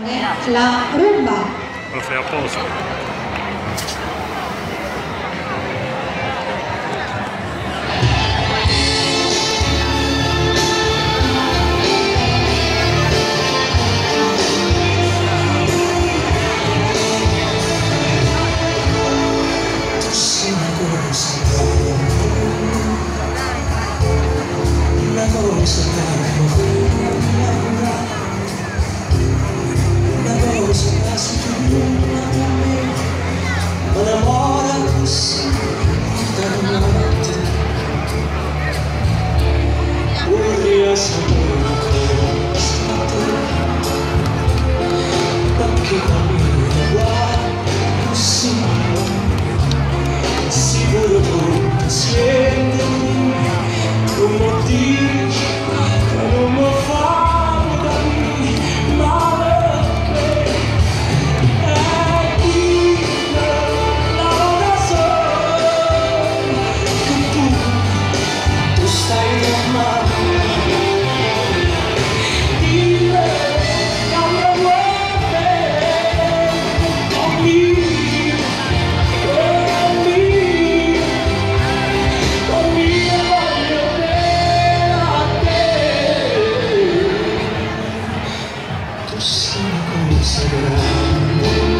La rumba. Profe, aplauso. Thank you. eu se da noite O riacho da Pequena minha guarda sinto Senhor Segura por um ciente motivo sin